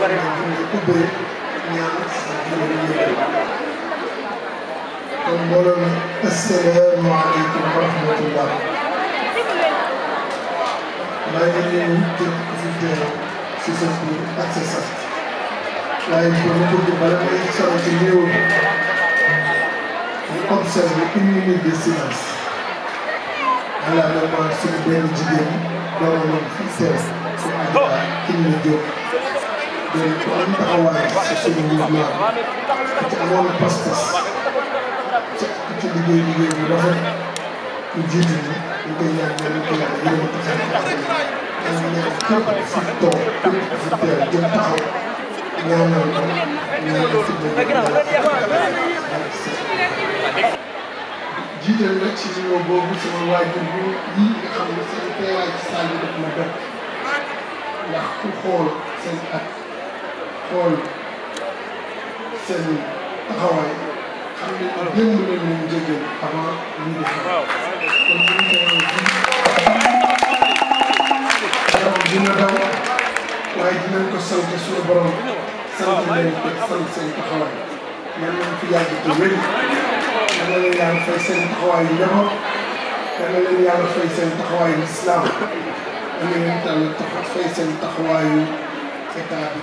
waree ku bëri ñaan kon mbooloo mi asalaamaaleykum wa rahmatullah maa ngi leen di teew si sa tur ak sa sax waaye pour ñu tudd bala may sori ci néew ñu observé une minute de silence ala la suñu benn jigéen doon nañu fii sees suñu ànd ak kii ñu jóg ko am taxawaay si suñu mouvement ci amoon pas-pas ci ci liggéey liggéey bu rafet ñu jiitu ñi ñu koy ñaan ñu koy yàlla yërëm taxaw ñaan ñaan képp fi toog képp fi teew jëm taxaw ñaanal ko ñaanal fi jiital nag ci nuyoo boobu sama waajur bu yi nga xam ne seen teewaay ci salle bi daf ma bett ndax ku xool seen at قول سن أخوي خلي من جد أما من جنبه waaye dinañ ko sant suñu borom sant leen ko sant seen taxawaay yal nañ fi yàgg te wér yal na leen yàlla fay seen taxawaay yu njaboot yal na leen yàlla fay seen taxawaay yu islaam yal na leen yàlla fay seen taxawaayu état bi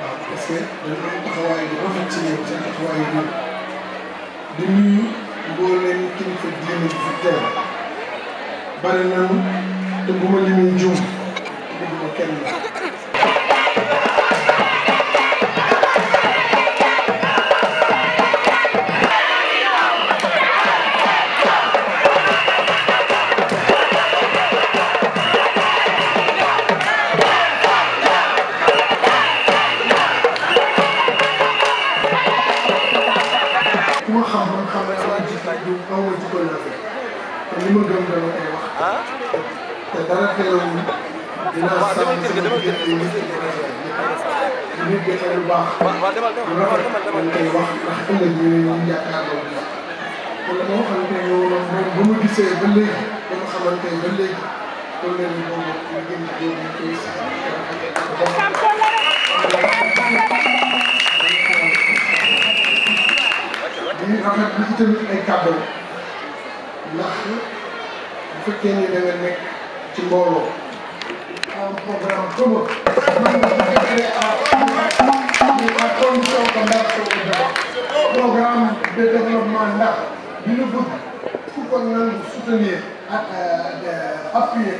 waaw parce que dañu am taxawaay bu rafet ci ñoom seen taxawaayu bi di nuyu mbooleem kilifa diine bi fi teew. Bari nañu te ma juum bëgguma kenn. la li ma gëm dama koy wax te dara teewul dinaa sàmm sama diggante nit ñi defee lu baax lu rafet dañ koy wax ndax ëllëg ñu ne bi te moo xamante ne moom ba ma gisee ba léegi ba ma xamante ba léegi kon léegi boobu ñu gën ci boobu ñu koy sax di rafet bi ci tamit ay kàddu ndax bu fekkee ni da nga nekk ci mbooloo un programme commun man nga déclaré à à condition que ndax programme de développement ndax bi ñu bëgg ku ko nangu soutenir ak appuyer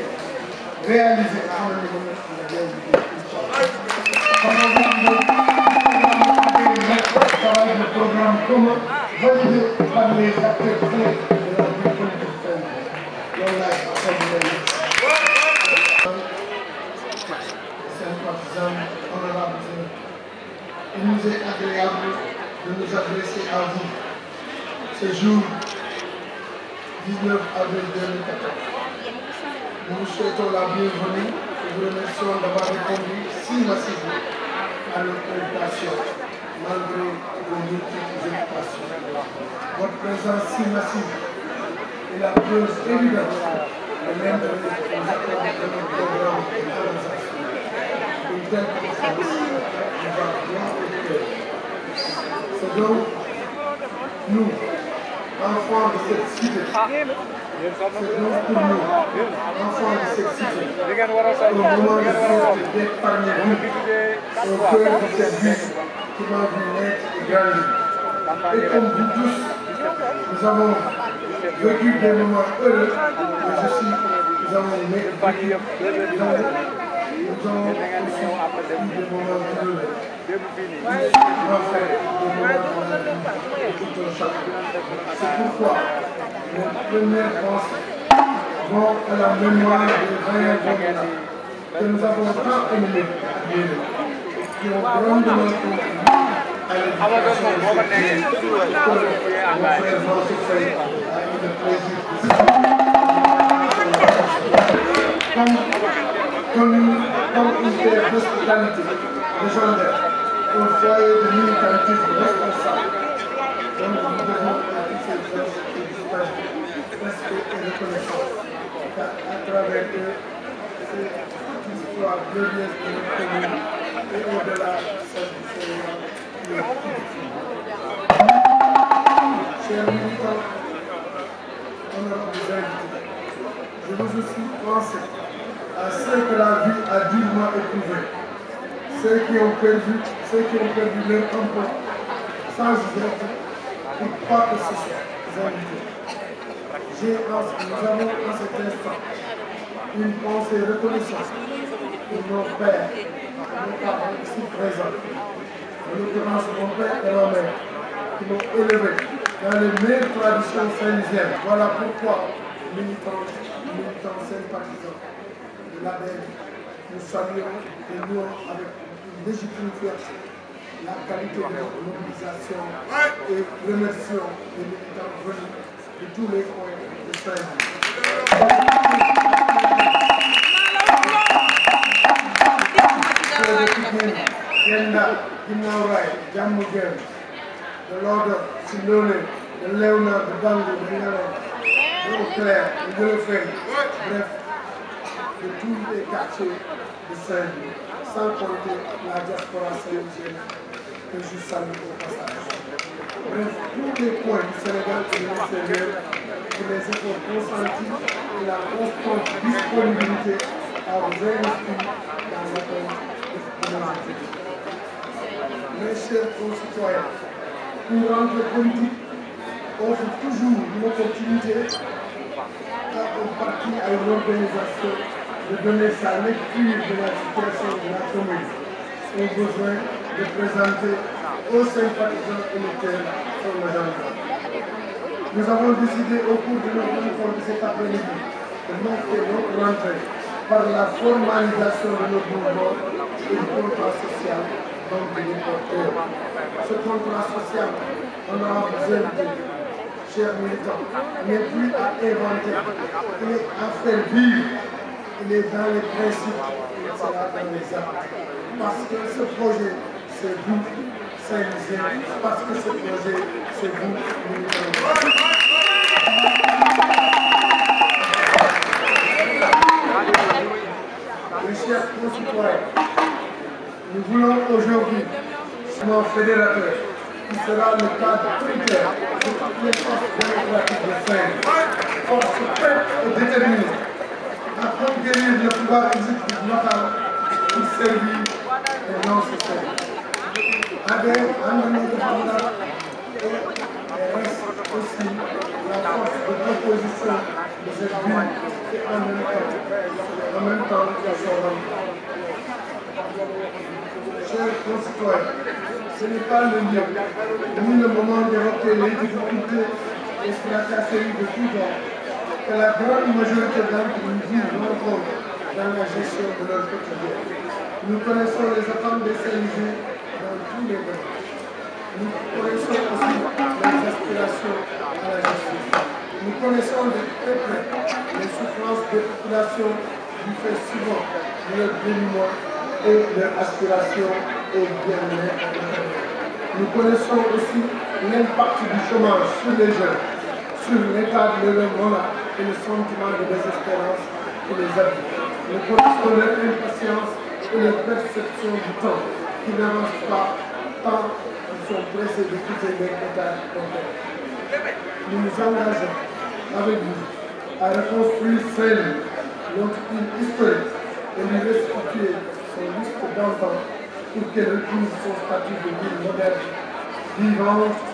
réaliser nga xam ne na la de programme commun validé par les acteurs clés à vous ce jour 19 avril 2014. Nous vous souhaitons la bienvenue et vous remercions d'avoir répondu si massivement à notre invitation malgré vos multiples invitations. Votre présence si massive est la preuve évidente de nous de. Une telle conférence nous va cœur. C'est donc nous, enfants de cette cité, c'est donc pour nous, enfants de cette cité, un moment de fierté d'être parmi vous, au cœur de cette ville qui m'a vu naître et grandir. Et comme vous tous, nous avons vécu des moments heureux, mais aussi nous avons vécu, nous avons, nos premières pensées vont à la mémoire des vaillants que nous avons tant qui ont grandement contribué à comme, comme une terre d'hospitalité légendaire, un foyer de militantisme responsable. Donc nous devons à tous ces qui disparaissent respect et reconnaissance, car à travers eux, c'est l'histoire glorieuse de notre commune et au-delà celle du Sénégal qui est Chers militants, honorables invités, je vous aussi pensé à ceux que la vie durement ceux qui ont perdu, ceux qui ont perdu leur emploi sans être pour pas que ce soit. J'ai, nous avons en cet instant une pensée reconnaissante pour nos pères, nos parents ici présents, en l'occurrence mon père et ma mère, qui m'ont élevé dans les meilleures traditions saint Voilà pourquoi, militants, militants sympathisants de l'ADN, nous saluons et nous avec une légitime fierté la qualité de notre mobilisation et remercions les militants venus de tous les coins de Saint-Louis. Yenda ginnaaw raay jàmm gën de Lodo si Lolé de Léona de Bango de Ngalo de Auclair de Dieulefène bref de tous les quartiers de Saint-Louis sans compter la diaspora saint-louisienne que je salue au passage. Bref, tous les points du Sénégal et de l'extérieur pour les efforts consentis et la constante disponibilité à vous investir dans l'atteinte de mes chers concitoyens, pour rendre politique offre toujours une opportunité à un parti, à une organisation de donner sa lecture de la situation de la commune, au besoin de présenter aux sympathisants électeurs son agenda. Nous avons décidé au cours de notre rencontre cet après-midi de montrer notre rentrée par la formalisation de notre mouvement et du contrat social donc des porteurs. Ce contrat social, on a besoin de chers militants, n'est plus à inventer, est à faire vivre, il est dans les principes, il sera dans les actes. Parce que ce projet, c'est vous, Saint-Louisien, parce que ce projet, c'est vous. Mes chers concitoyens, nous voulons aujourd'hui un fédérateur qui sera le cadre primaire de toutes les forces démocratiques de Saint. Force prête et déterminée pouvoir exécutif local pour servir les non sociaux. Avec un de Banda et reste aussi la force de proposition de cette ville et en même temps, en même temps la son chers concitoyens, ce n'est pas le lieu ni le moment d'évoquer les difficultés et tracasseries de tout genre que la grande majorité d'entre nous vivent rencontrent dans la gestion de leur quotidien. Nous connaissons les attentes des Saint-Louis dans tous les domaines. Nous connaissons aussi les aspirations à la justice. Nous connaissons de très près les souffrances des populations du fait souvent de leur dénuement et leur aspiration au bien-être. Nous connaissons aussi l'impact du chômage sur les jeunes, sur l'état de leur moral et le sentiment de désespérance pour les adultes. Nous connaissons leur impatience et leur perception du temps qui n'avance pas tant ils sont pressés de quitter leur état complet. Nous nous engageons avec vous à reconstruire celle notre île historique et lui restituer son liste d'enfants pour qu'elle retrouve son statut de ville moderne, vivante